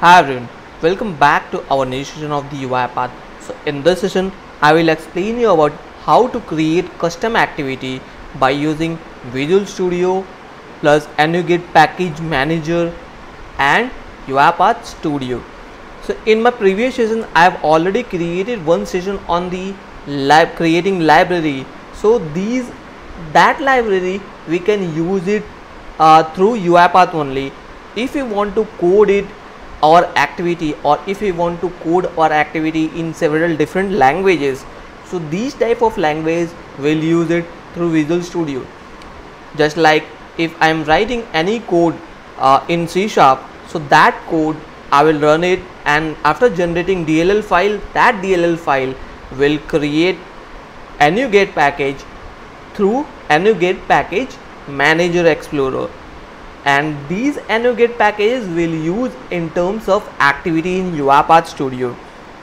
Hi everyone, welcome back to our new session of the UiPath. So in this session, I will explain you about how to create custom activity by using Visual Studio plus NuGet Package Manager and UiPath Studio. So in my previous session, I have already created one session on the lab creating library. So these that library we can use it uh, through UiPath only. If you want to code it or activity or if you want to code or activity in several different languages. So these type of language will use it through Visual Studio. Just like if I am writing any code uh, in C sharp so that code I will run it and after generating DLL file that DLL file will create a NuGet package through NuGet package manager explorer and these NuGet packages will use in terms of activity in UiPath Studio.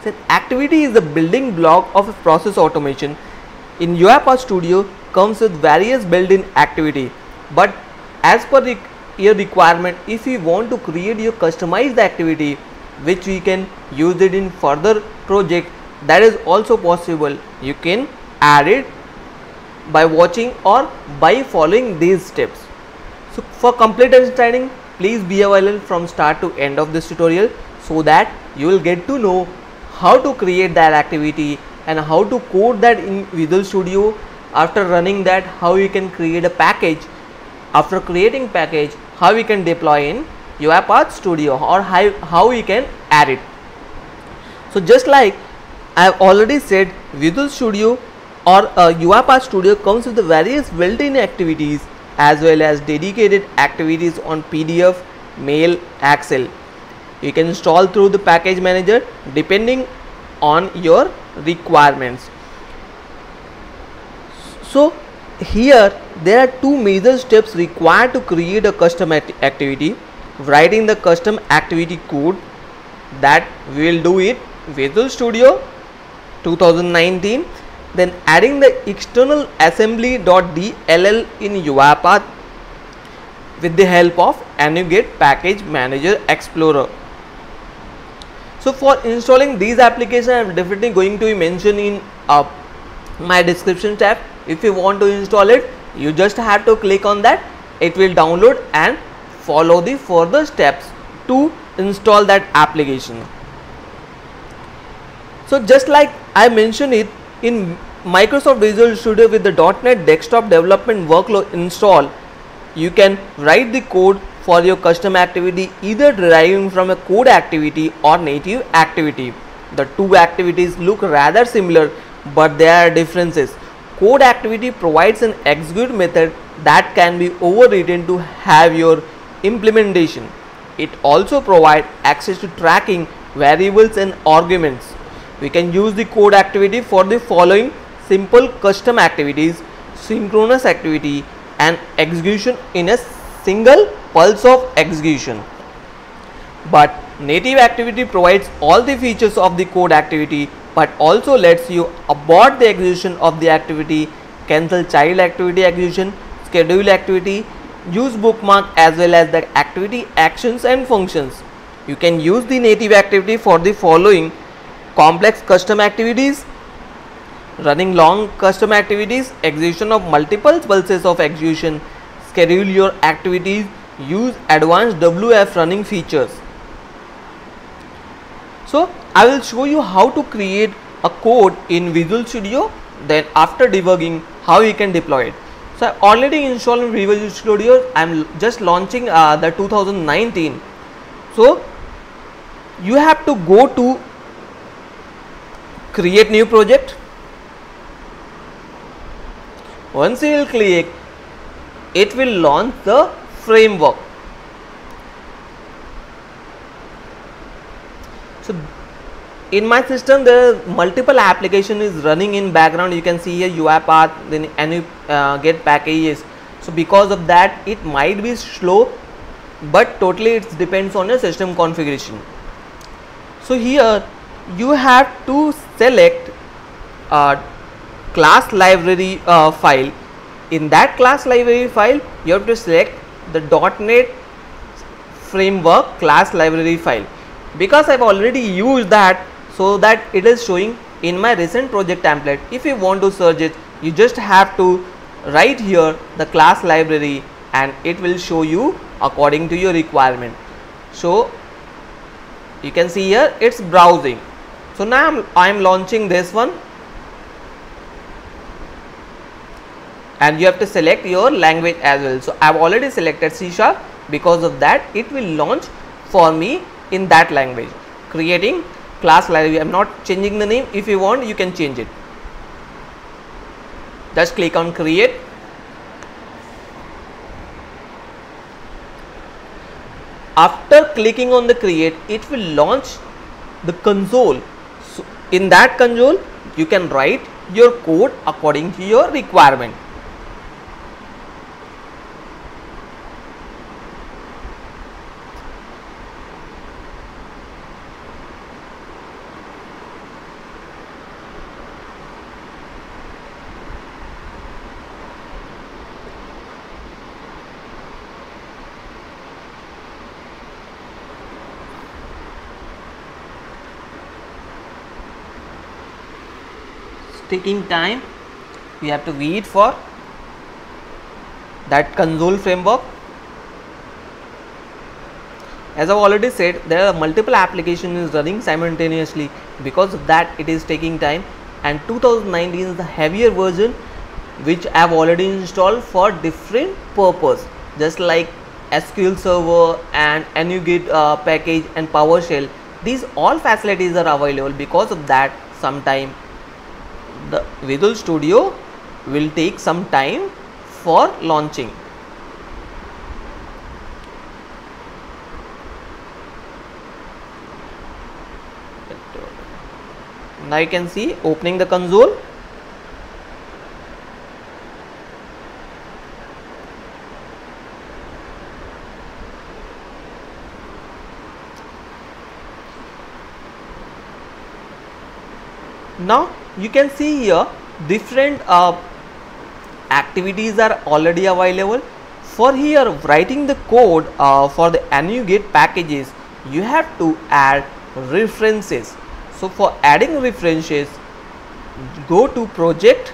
So activity is the building block of process automation. In UiPath Studio comes with various built-in activity but as per the, your requirement if you want to create your customized activity which we can use it in further project that is also possible you can add it by watching or by following these steps so for complete understanding please be available from start to end of this tutorial so that you will get to know how to create that activity and how to code that in Visual Studio after running that how you can create a package after creating package how we can deploy in UiPath Studio or how, how we can add it. So just like I have already said Visual Studio or uh, UiPath Studio comes with the various built-in activities as well as dedicated activities on PDF, mail, Excel. You can install through the package manager depending on your requirements. So here there are two major steps required to create a custom act activity writing the custom activity code that we will do it Visual Studio 2019 then adding the external assembly.dll in UiPath with the help of NuGet package manager explorer. So for installing these applications I am definitely going to mention in uh, my description tab. If you want to install it you just have to click on that. It will download and follow the further steps to install that application. So just like I mentioned it in Microsoft Visual Studio with the .NET desktop development workload install, you can write the code for your custom activity either deriving from a code activity or native activity. The two activities look rather similar but there are differences. Code activity provides an execute method that can be overwritten to have your implementation. It also provides access to tracking variables and arguments we can use the code activity for the following simple custom activities synchronous activity and execution in a single pulse of execution. But native activity provides all the features of the code activity but also lets you abort the execution of the activity cancel child activity execution schedule activity use bookmark as well as the activity actions and functions. You can use the native activity for the following complex custom activities, running long custom activities, execution of multiple pulses of execution, schedule your activities, use advanced WF Runtime features. So I will show you how to create a code in Visual Studio then after debugging how you can deploy it. So I already installed Visual Studio I am just launching uh, the 2019. So you have to go to create new project? Once you will click it will launch the framework. So in my system the multiple application is running in background. You can see here UiPath then any uh, get packages. So because of that it might be slow but totally it depends on your system configuration. So here you have to select a class library uh, file. In that class library file you have to select the .NET framework class library file. Because I've already used that so that it is showing in my recent project template. If you want to search it you just have to write here the class library and it will show you according to your requirement. So you can see here it's browsing so now I'm, I'm launching this one. And you have to select your language as well. So I've already selected C sharp. Because of that it will launch for me in that language. Creating class library. I'm not changing the name. If you want you can change it. Just click on create. After clicking on the create it will launch the console. so in that console you can write your code according to your requirement taking time we have to wait for that console framework. As I've already said there are multiple applications running simultaneously. Because of that it is taking time. And 2019 is the heavier version which I have already installed for different purpose. Just like SQL Server and NuGet uh, package and PowerShell. These all facilities are available because of that sometime the Visual Studio will take some time for launching. Now you can see opening the console. Now you can see here different uh, activities are already available. For here writing the code uh, for the NuGet packages you have to add references. So for adding references go to project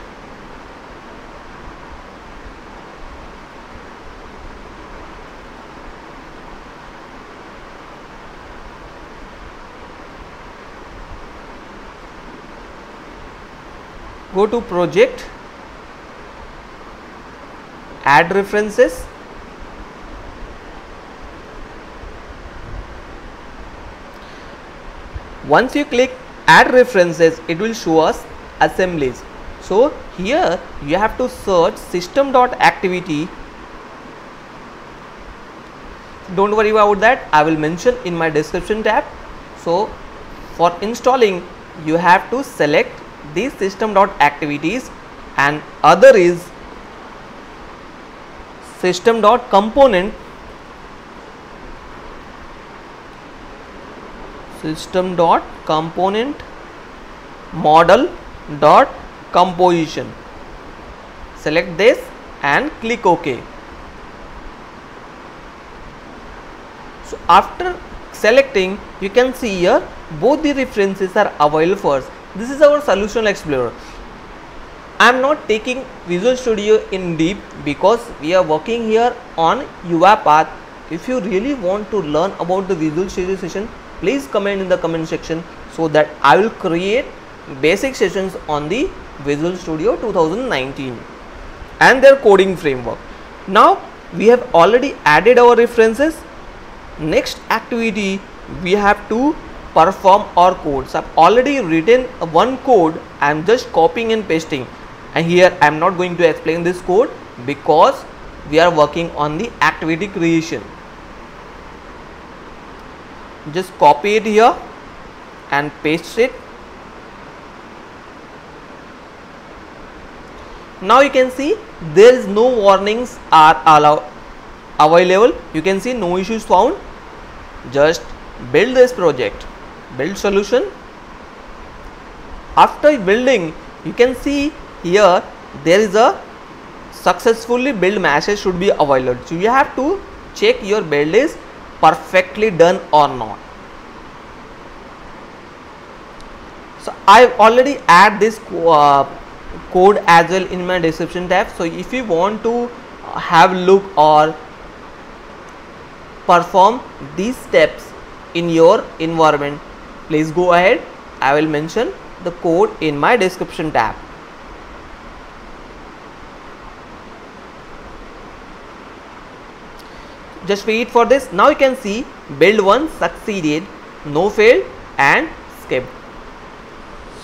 go to project add references once you click add references it will show us assemblies. So here you have to search system.activity don't worry about that. I will mention in my description tab. So for installing you have to select these system dot activities and other is system dot component system dot component model dot composition select this and click ok. So after selecting you can see here both the references are available first this is our solution explorer I am not taking Visual Studio in deep because we are working here on UiPath. If you really want to learn about the Visual Studio session, please comment in the comment section so that I will create basic sessions on the Visual Studio 2019 and their coding framework. Now we have already added our references. Next activity we have to perform our codes. I've already written one code. I'm just copying and pasting. And here I'm not going to explain this code because we are working on the activity creation. Just copy it here and paste it. Now you can see there is no warnings are allowed available. You can see no issues found. Just build this project build solution. After building you can see here there is a successfully build message should be available so you have to check your build is perfectly done or not. So I already add this uh, code as well in my description tab. So if you want to have look or perform these steps in your environment please go ahead. I will mention the code in my description tab. Just wait for this. Now you can see build one succeeded no failed and skip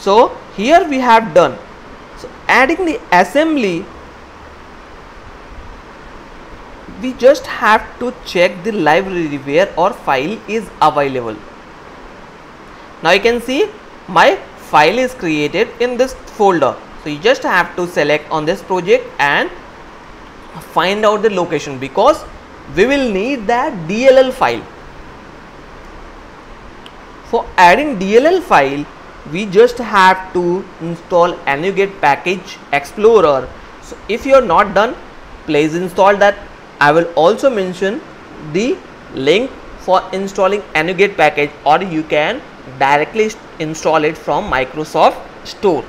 so here we have done. So adding the assembly we just have to check the library where our file is available now you can see my file is created in this folder so you just have to select on this project and find out the location because we will need that DLL file. For adding DLL file, we just have to install NuGet package explorer. So if you are not done, please install that. I will also mention the link for installing NuGet package or you can directly install it from Microsoft Store.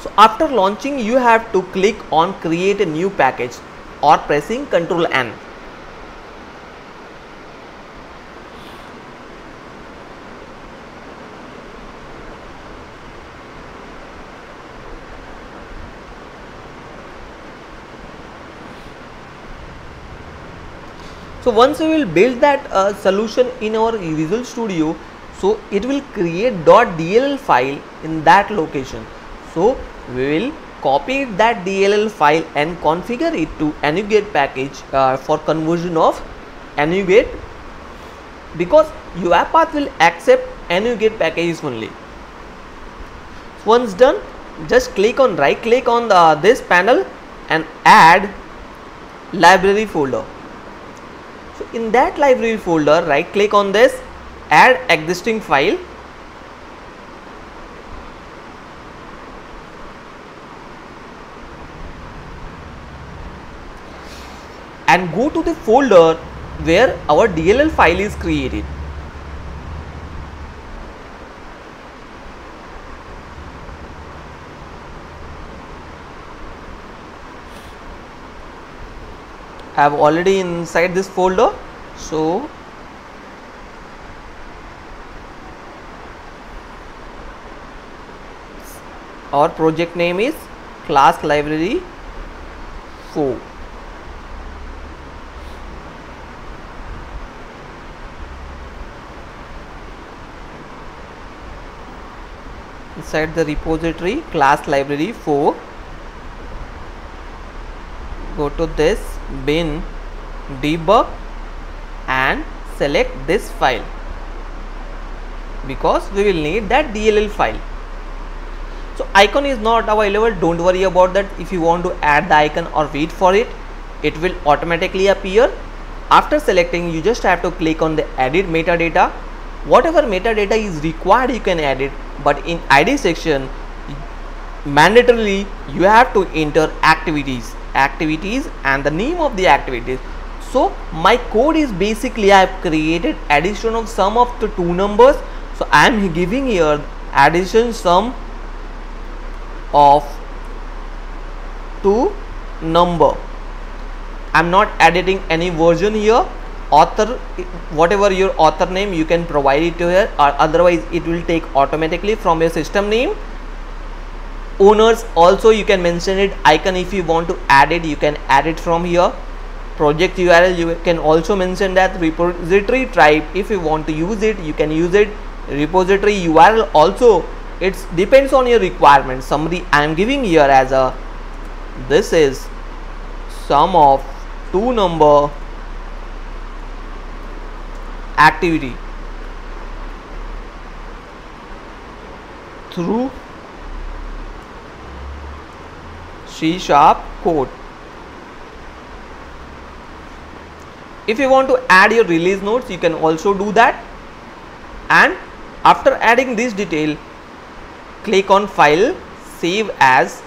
So after launching you have to click on create a new package or pressing Ctrl N. So once we will build that uh, solution in our Visual Studio, so it will create .dll file in that location. So we will copy that DLL file and configure it to NuGet package uh, for conversion of NuGet because UiPath will accept NuGet packages only. Once done, just click on right click on the, this panel and add library folder. In that library folder, right click on this, add existing file and go to the folder where our DLL file is created. Have already inside this folder. So our project name is class library 4 inside the repository class library 4 go to this bin debug and select this file. Because we will need that DLL file. So icon is not available. Don't worry about that. If you want to add the icon or wait for it it will automatically appear. After selecting you just have to click on the edit metadata. Whatever metadata is required you can add it. But in id section mandatorily you have to enter activities activities and the name of the activities. So my code is basically i have created addition of sum of the two numbers. So i am giving here addition sum of two number. I'm not editing any version here. Author whatever your author name you can provide it to here or otherwise it will take automatically from your system name owners also you can mention it icon if you want to add it you can add it from here. Project url you can also mention that repository type if you want to use it you can use it. Repository url also it depends on your requirement. Summary i am giving here as a this is sum of two number activity. Through C sharp code. If you want to add your release notes, you can also do that. And after adding this detail, click on file, save as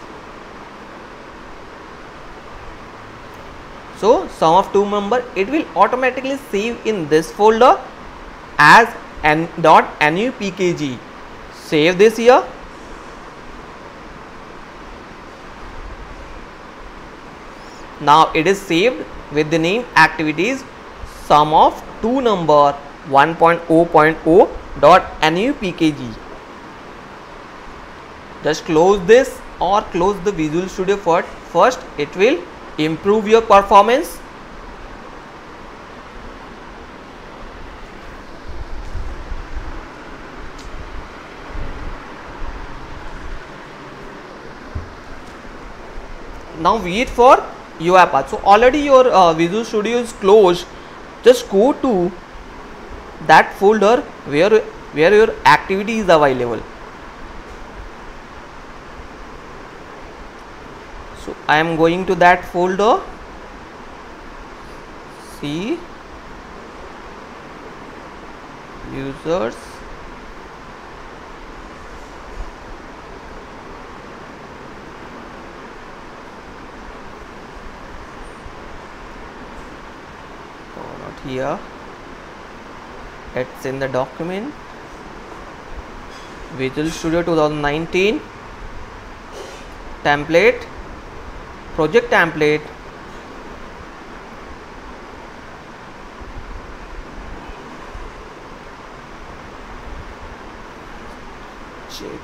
so sum of two number it will automatically save in this folder as n dot nupkg save this here now it is saved with the name activities sum of two number 1.0.0 dot nupkg just close this or close the visual studio first first. It will improve your performance. Now wait for UiPath. So already your uh, Visual Studio is closed. Just go to that folder where where your activity is available. So I am going to that folder. See users here. It's in the document. Visual Studio 2019 template. Project template. Check.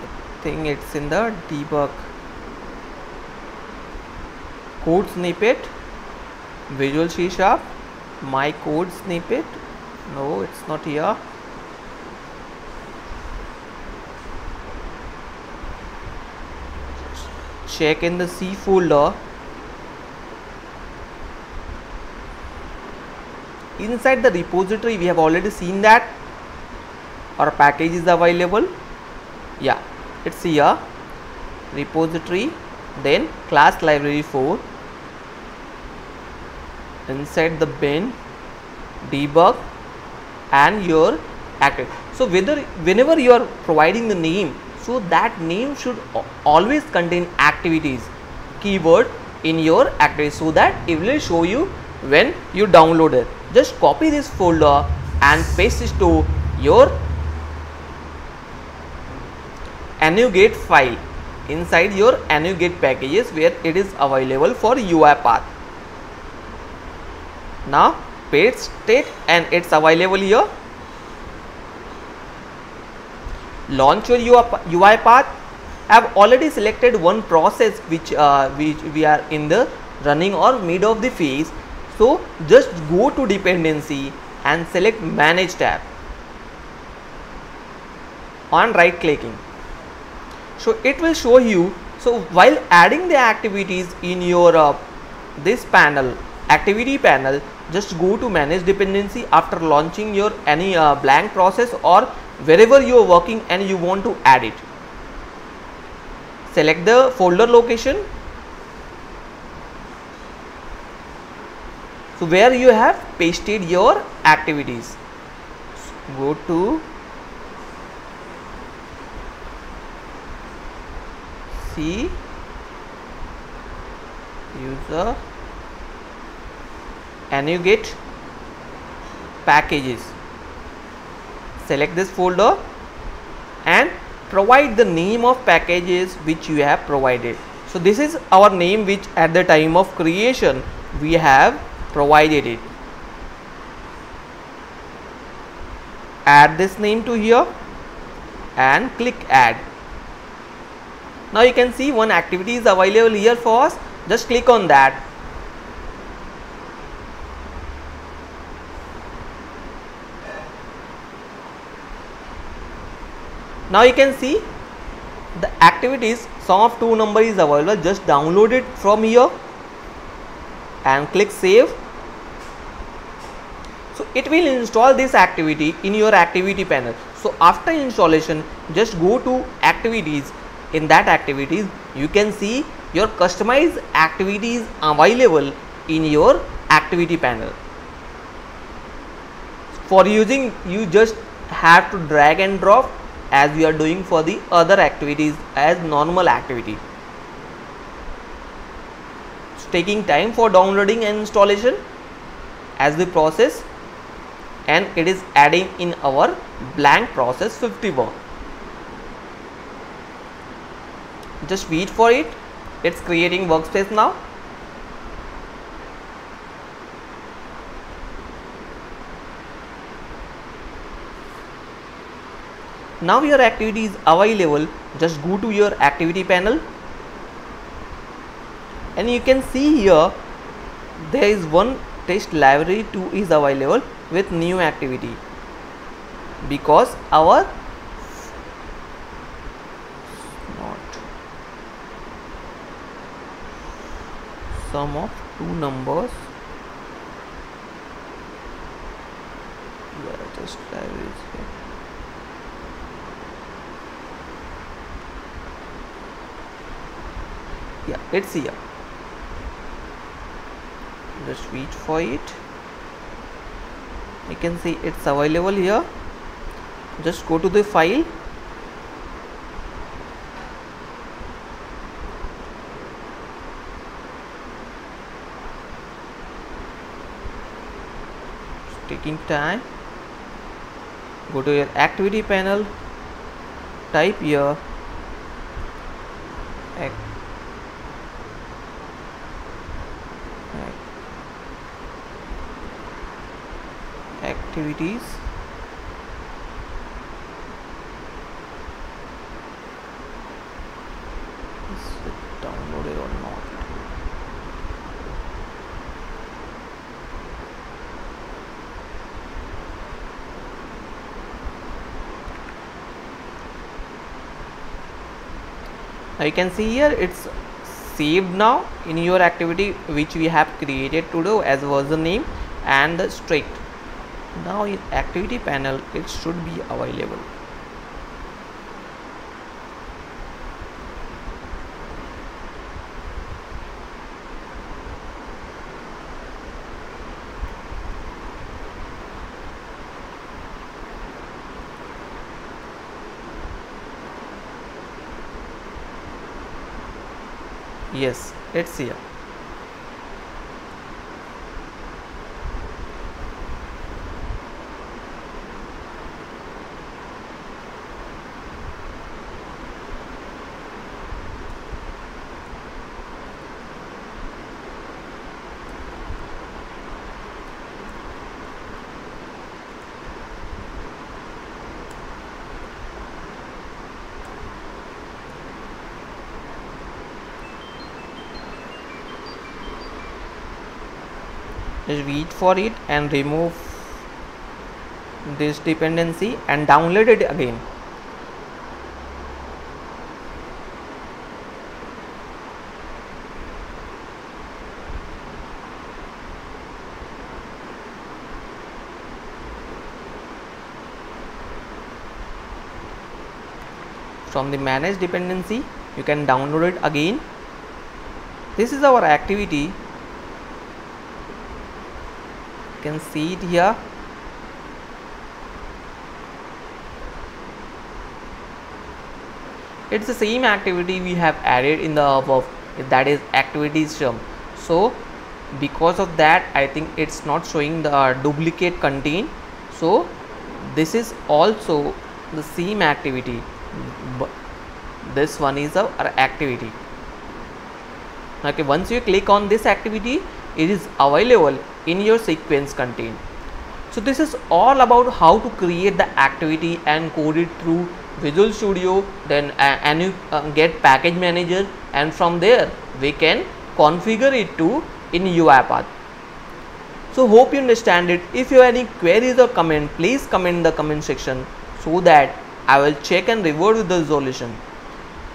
I think it's in the debug code snippet visual c sharp my code snippet. No it's not here. Check in the c folder. Inside the repository we have already seen that our package is available. Yeah it's here. Repository then class library 4 inside the bin debug and your active so whether whenever you are providing the name so that name should always contain activities keyword in your activity so that it will show you when you download it just copy this folder and paste it to your NuGet file inside your NuGet packages where it is available for UiPath. Now paste state and it's available here. Launch your UiPath. I have already selected one process which uh, which we are in the running or mid of the phase. So just go to dependency and select manage tab on right clicking so it will show you so while adding the activities in your uh, this panel activity panel just go to manage dependency after launching your any uh, blank process or wherever you are working and you want to add it. Select the folder location. So where you have pasted your activities. Go to see user and NuGet packages. Select this folder and provide the name of packages which you have provided. So this is our name which at the time of creation we have provided it. Add this name to here and click add. Now you can see one activity is available here for us. Just click on that now you can see the activities sum of two number is available. Just download it from here and click save. So it will install this activity in your activity panel. So after installation just go to activities. In that activities you can see your customized activities available in your activity panel. For using you just have to drag and drop as we are doing for the other activities as normal activity. It's taking time for downloading and installation as the process and it is adding in our blank process 51 just wait for it. It's creating workspace now now your activity is available. Just go to your activity panel. And you can see here there is one test library 2 is available with new activity. Because our not. Sum of two numbers. Where test library is here yeah it's here. Just wait for it. You can see it's available here. Just go to the file. Taking time. Go to your activity panel. Type here activities. Is it downloaded or not? Now you can see here it's saved now in your activity which we have created to do as version name and the strict now in activity panel it should be available. Yes it's here wait for it and remove this dependency and download it again. From the manage dependency you can download it again. This is our activity you can see it here. It's the same activity we have added in the above. That is activities sum so because of that i think it's not showing the duplicate content so this is also the same activity. But this one is our activity. Okay once you click on this activity it is available in your sequence content. So this is all about how to create the activity and code it through Visual Studio then uh, and you uh, get package manager and from there we can configure it to in UiPath. So hope you understand it. If you have any queries or comment please comment in the comment section so that I will check and revert with the resolution.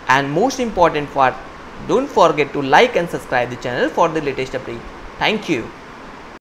And most important part don't forget to like and subscribe the channel for the latest update. Thank you.